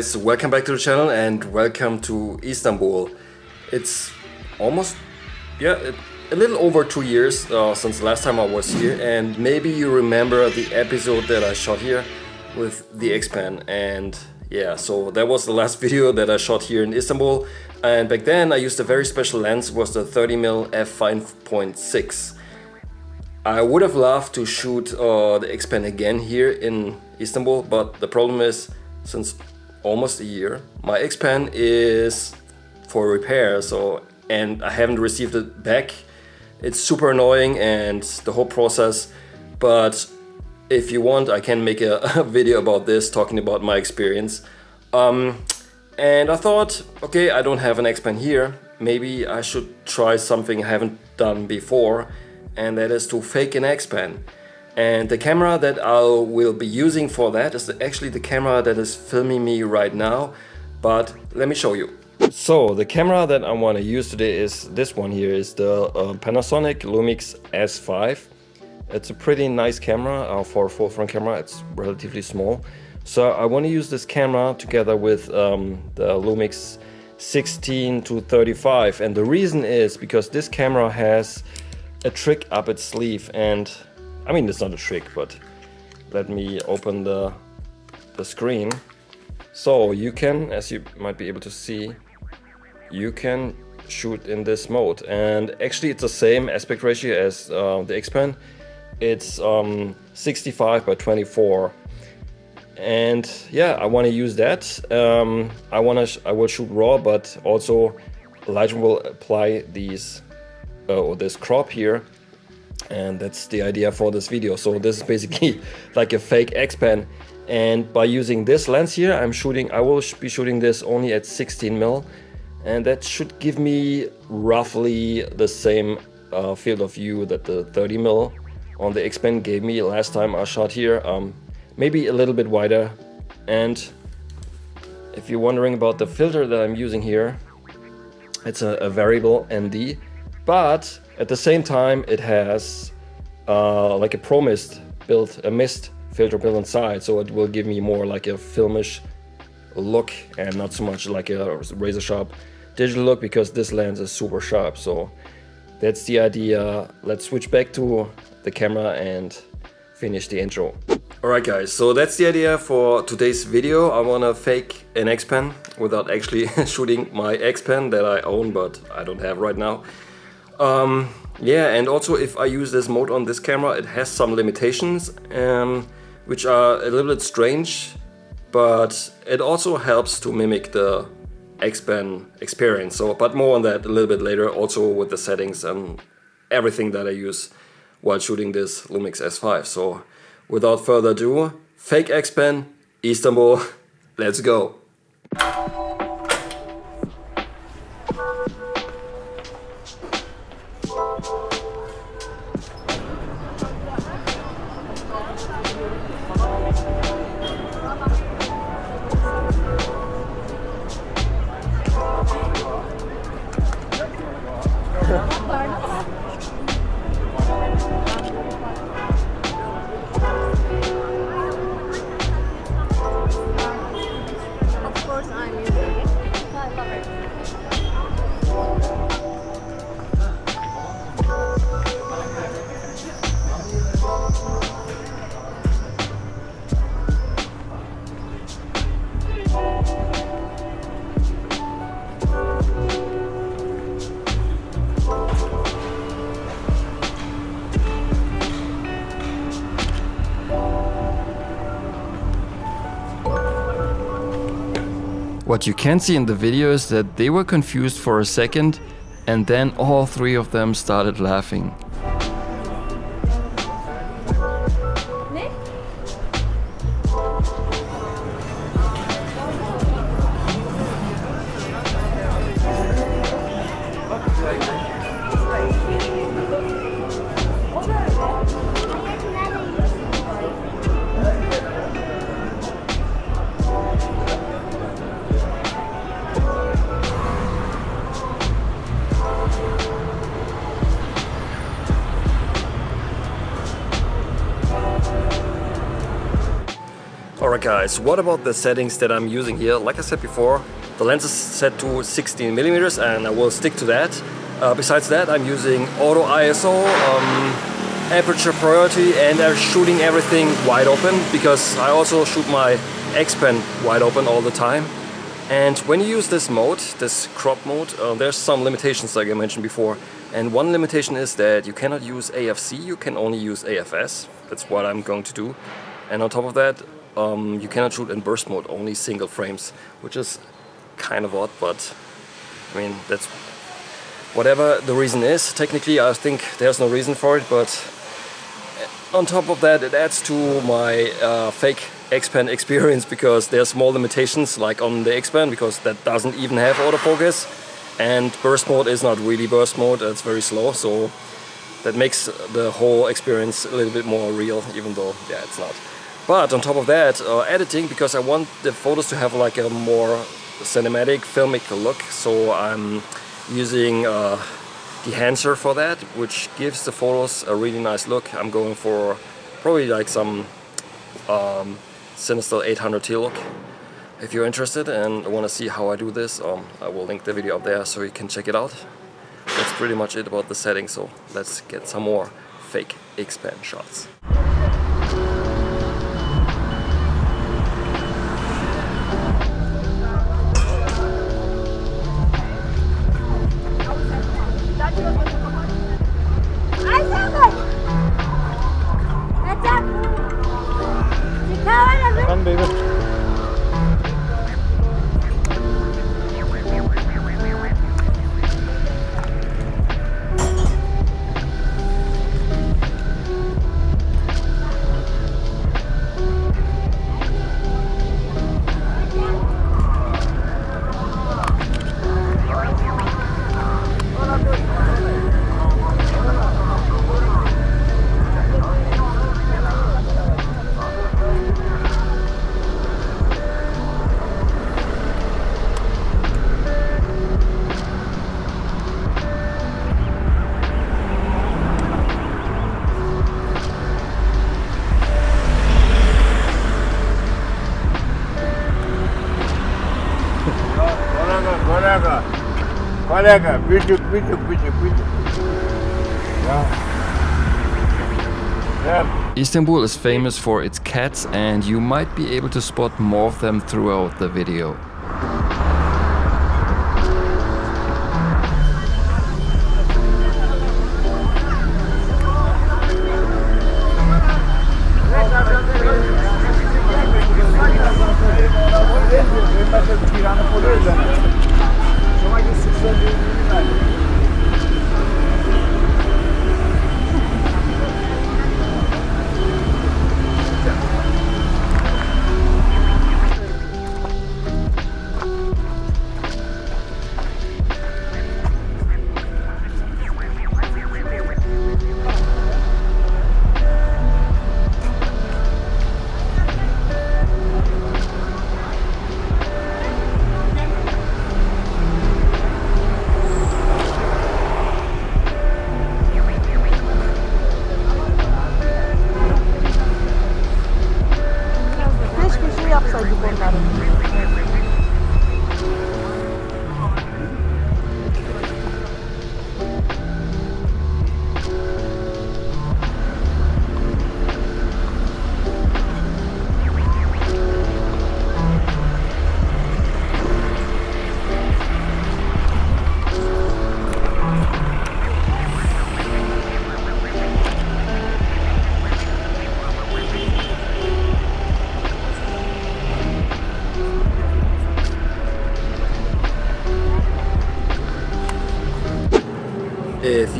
Guys, welcome back to the channel and welcome to Istanbul. It's almost, yeah, a little over two years uh, since the last time I was here and maybe you remember the episode that I shot here with the X-Pan and yeah, so that was the last video that I shot here in Istanbul and back then I used a very special lens, was the 30mm f5.6. I would have loved to shoot uh, the X-Pan again here in Istanbul, but the problem is since almost a year, my X-Pan is for repair, so and I haven't received it back it's super annoying and the whole process, but if you want, I can make a, a video about this, talking about my experience. Um, and I thought, okay, I don't have an X-Pan here, maybe I should try something I haven't done before, and that is to fake an X-Pan. And the camera that I will be using for that is actually the camera that is filming me right now, but let me show you. So the camera that I want to use today is this one here is the uh, Panasonic Lumix S5. It's a pretty nice camera uh, for a full front camera. It's relatively small. So I want to use this camera together with um, the Lumix 16 to 35 and the reason is because this camera has a trick up its sleeve and I mean it's not a trick but let me open the the screen. So you can as you might be able to see you can shoot in this mode. And actually it's the same aspect ratio as uh, the X-Pan. It's um, 65 by 24 and yeah I want to use that. Um, I want to I will shoot raw but also Lightroom will apply these uh, or this crop here and that's the idea for this video. So this is basically like a fake X-Pan and by using this lens here I'm shooting I will be shooting this only at 16 mil. And that should give me roughly the same uh, field of view that the 30 mil on the X-Pan gave me last time I shot here. Um, maybe a little bit wider. And if you're wondering about the filter that I'm using here it's a, a variable ND but at the same time it has uh, like a Pro Mist built a mist filter built inside. So it will give me more like a filmish look and not so much like a razor sharp digital look because this lens is super sharp. So that's the idea. Let's switch back to the camera and finish the intro. Alright guys. So that's the idea for today's video. I wanna fake an X-Pan without actually shooting my X-Pan that I own but I don't have right now um, yeah and also if I use this mode on this camera it has some limitations um, which are a little bit strange but it also helps to mimic the X-Pan experience. So, but more on that a little bit later, also with the settings and everything that I use while shooting this Lumix S5. So, without further ado, fake X-Pan, Istanbul, let's go. What you can see in the video is that they were confused for a second and then all three of them started laughing. Alright guys, what about the settings that I'm using here? Like I said before, the lens is set to 16 millimeters and I will stick to that. Uh, besides that, I'm using auto ISO, um, aperture priority and I'm shooting everything wide open because I also shoot my X-Pan wide open all the time. And when you use this mode, this crop mode, uh, there's some limitations like I mentioned before. And one limitation is that you cannot use AFC, you can only use AFS. That's what I'm going to do. And on top of that, um, you cannot shoot in burst mode, only single frames, which is kind of odd, but I mean, that's whatever the reason is. Technically, I think there's no reason for it, but on top of that, it adds to my uh, fake X-Pan experience because there's small limitations like on the X-Pan because that doesn't even have autofocus and burst mode is not really burst mode, it's very slow so that makes the whole experience a little bit more real even though yeah it's not. But on top of that, uh, editing because I want the photos to have like a more cinematic filmic look so I'm using uh, Dehancer for that which gives the photos a really nice look. I'm going for probably like some um, Cinestill 800T look. If you're interested and want to see how I do this, um, I will link the video up there so you can check it out. That's pretty much it about the settings, so let's get some more fake X-Pan shots. Vídeo. Istanbul is famous for its cats and you might be able to spot more of them throughout the video.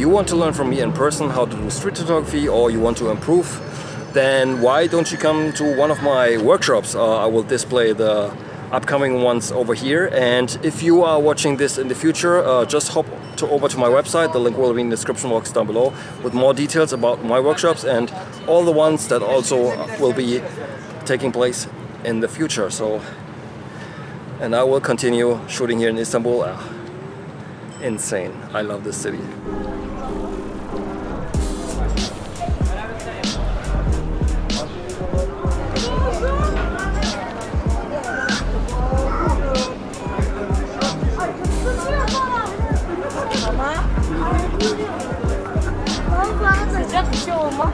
You want to learn from me in person how to do street photography or you want to improve, then why don't you come to one of my workshops? Uh, I will display the upcoming ones over here and if you are watching this in the future uh, just hop to over to my website the link will be in the description box down below with more details about my workshops and all the ones that also will be taking place in the future so and I will continue shooting here in Istanbul uh, insane. I love this city. Ama sıcak bir şey olmaz.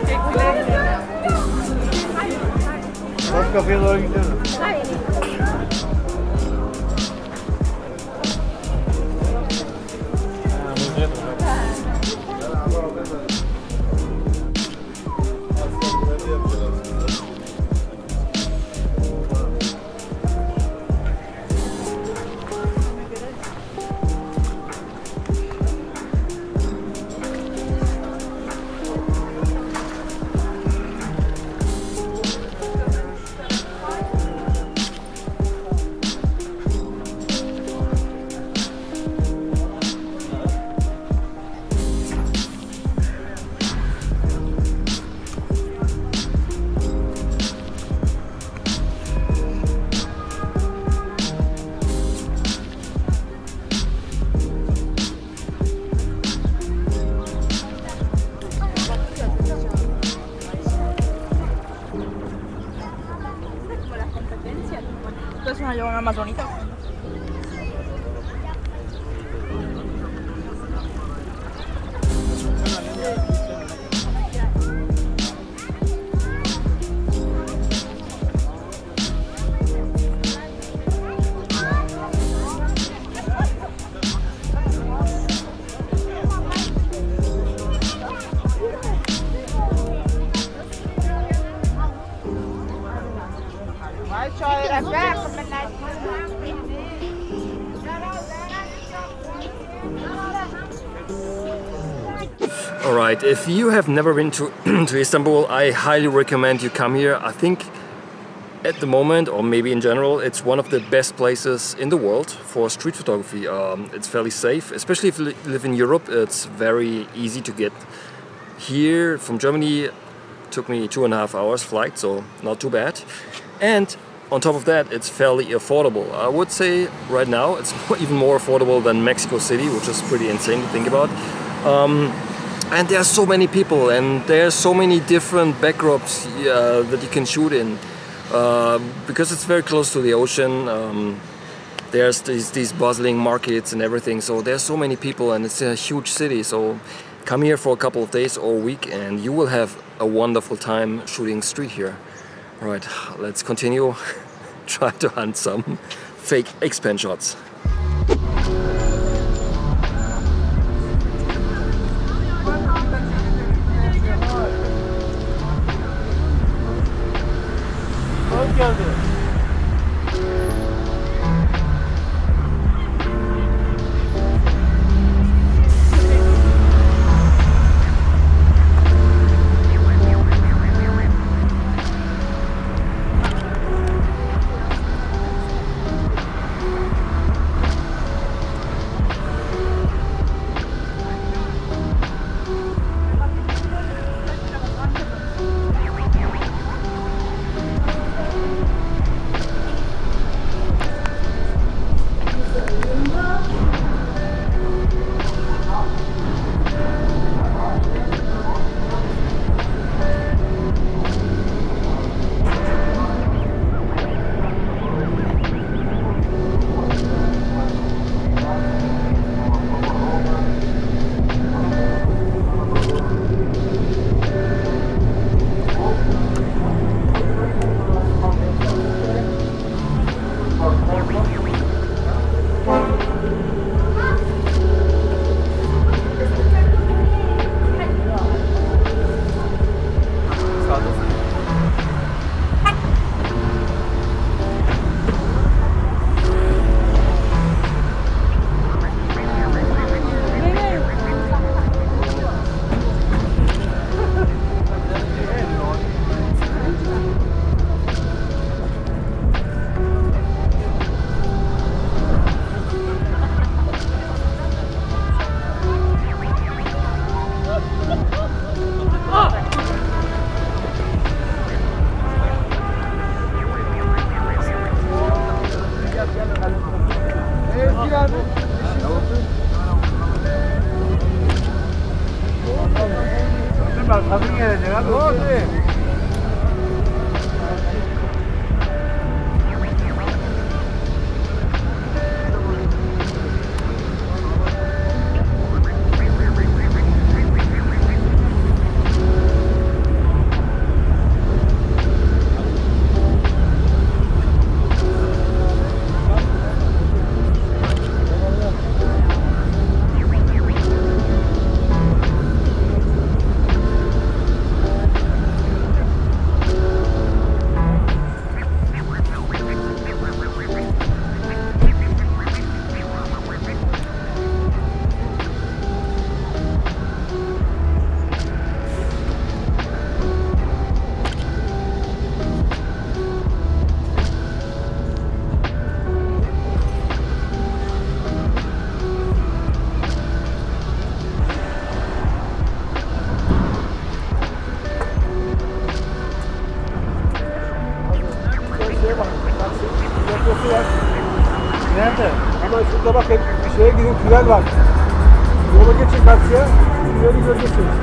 Teşekkür ederim. Kafeye doğru gidiyorum. Hayır. If you have never been to, to Istanbul, I highly recommend you come here. I think at the moment, or maybe in general, it's one of the best places in the world for street photography. Um, it's fairly safe, especially if you live in Europe. It's very easy to get here from Germany. Took me two and a half hours flight, so not too bad. And on top of that, it's fairly affordable. I would say right now it's even more affordable than Mexico City, which is pretty insane to think about. Um, and there are so many people, and there are so many different backdrops uh, that you can shoot in. Uh, because it's very close to the ocean, um, there's these, these bustling markets and everything. So there's so many people, and it's a huge city. So come here for a couple of days or a week, and you will have a wonderful time shooting street here. right let's continue. Try to hunt some fake X-Pan shots. Tünel var. Yola geçin karşıya. Tüneli göreceksiniz.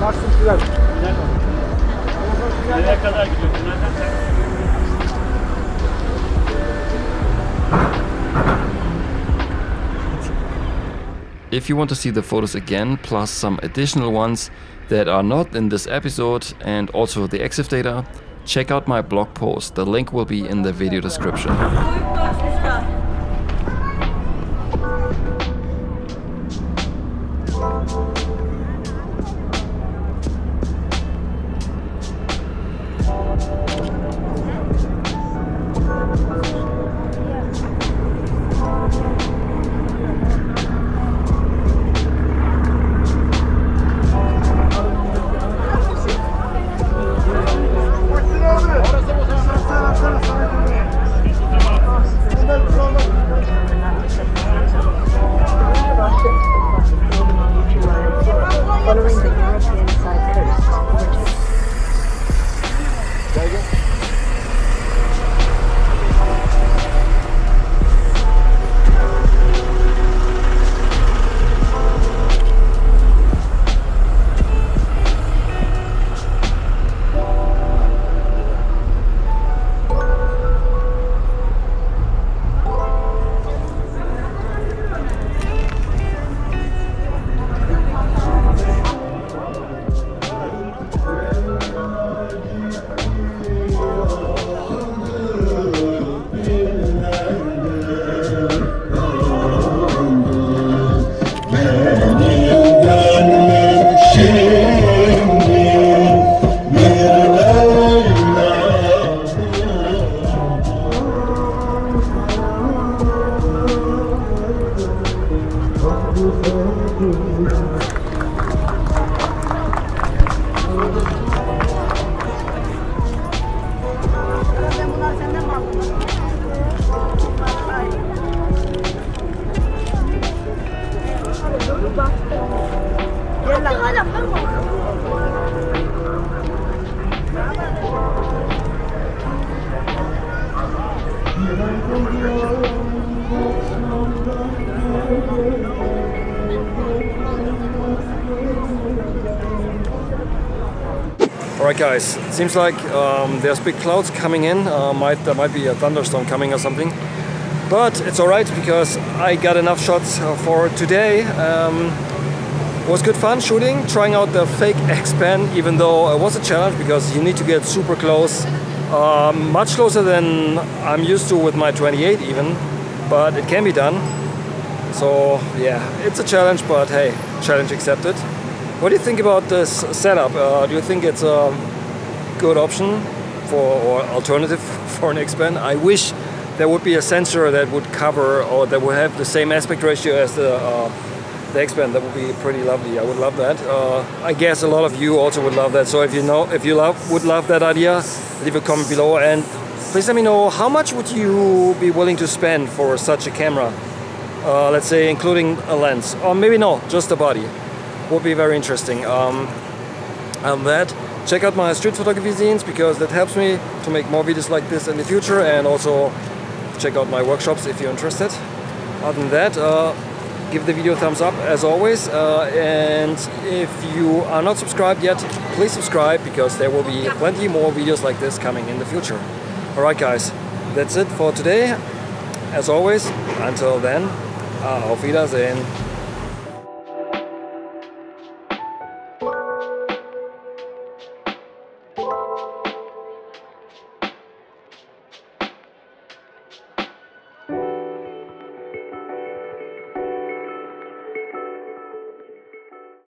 Maksim tünel. Nereye kadar gidiyorsun? Nereden sen? If you want to see the photos again, plus some additional ones that are not in this episode and also the EXIF data, check out my blog post. The link will be in the video description. Alright guys, seems like um, there's big clouds coming in. Uh, might There might be a thunderstorm coming or something. But it's alright because I got enough shots uh, for today. Um, was good fun shooting, trying out the fake X-Pan, even though it was a challenge because you need to get super close, um, much closer than I'm used to with my 28 even, but it can be done. So yeah, it's a challenge, but hey, challenge accepted. What do you think about this setup? Uh, do you think it's a good option for or alternative for an X-Pan? I wish there would be a sensor that would cover or that would have the same aspect ratio as the uh, the X-Pan. That would be pretty lovely. I would love that. Uh, I guess a lot of you also would love that. So if you know if you love would love that idea, leave a comment below and please let me know how much would you be willing to spend for such a camera. Uh, let's say including a lens or maybe no, just a body would be very interesting. Um, and that, check out my street photography zines because that helps me to make more videos like this in the future and also check out my workshops if you're interested. Other than that, uh, give the video a thumbs up as always uh, and if you are not subscribed yet, please subscribe because there will be plenty more videos like this coming in the future. Alright guys, that's it for today. As always, until then, auf Wiedersehen.